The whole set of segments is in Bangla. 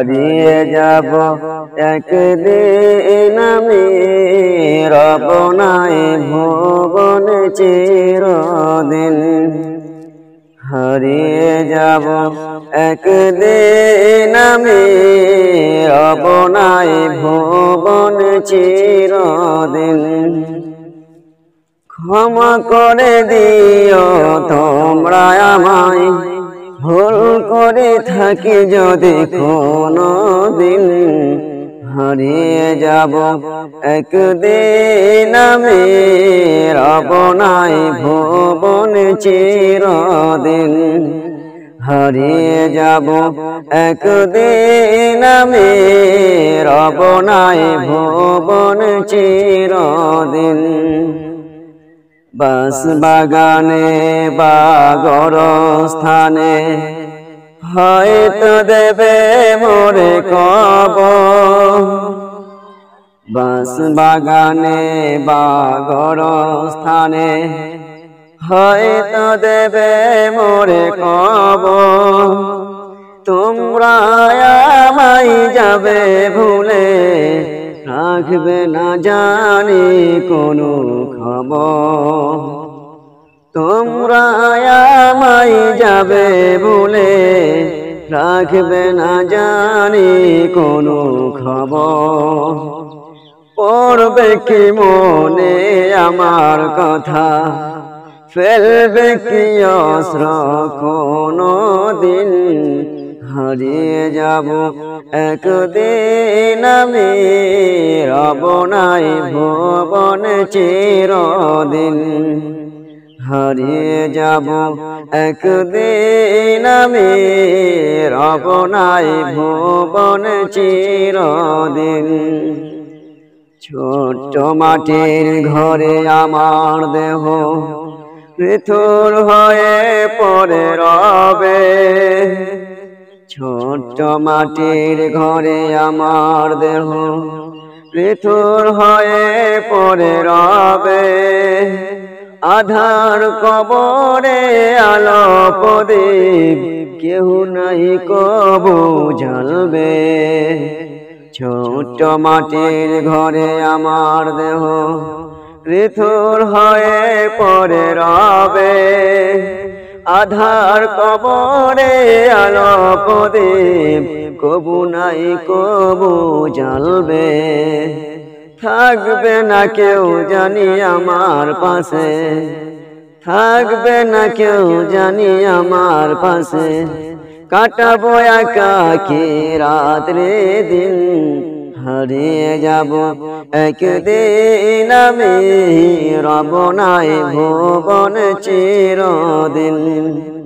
হারিয়ে যাব একদিন আমি। রব নাই ভুবন চিরদিন। হারিয়ে যাব একদিন আমি। রব নাই ভুবন চিরদিন। ক্ষমা করে দিও তোমরা আমায়। করে থাকি যদি কোনো দিন হারিয়ে যাব। একদিন আমি রব নাই ভুবন চিরদিন হারিয়ে যাব। একদিন আমি রব নাই ভুবন চিরদিন বাস বাগানে বা গরস্থানে হয়তো দেবে মোরে কব বাস বাগানে বা গরস্থানে হয়তো দেবে মোরে কব তোমরা আমায় যাবে ভুলে রাখবে না জানি কোনো খবর। তোমরা আমায় যাবে বলে রাখবে না জানি কোনো খবর। পড়বে কি মনে আমার কথা? ফেলবে কি অস্ত্র কোনো দিন? হারিয়ে যাব একদিন আমি, রব নাই ভুবন চিরদিন। হারিয়ে যাব। একদিন আমি রব নাই ভুবন চিরদিন। ছোট মাটির ঘরে আমার দেহ। পৃথুর হয়ে পড়ে রবে। ছোট মাটির ঘরে আমার দেহ। পৃথুর হয়ে পড়ে রবে। আধার কবরে আলো প্রদীপ কেউ নাই কবু জ্বলবে। ছোট মাটির ঘরে আমার দেহ পৃথুর হয়ে পরে রবে। আধার কবরে আলো প্রদীপ কবু নাই কবু জ্বলবে। থাকবে না কেউ জানি আমার পাশে। থাকবে না কেউ জানি আমার পাশে। কাটাবো একা কি রাত্রে দিন। হারিয়ে যাব একদিন আমি। রব নাই ভুবন চিরদিন।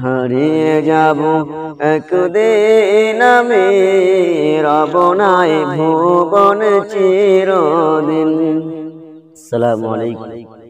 হারিয়ে যাব একদিন আমি রব নাই ভুবন চিরদিন। সালামু আলাইকুম।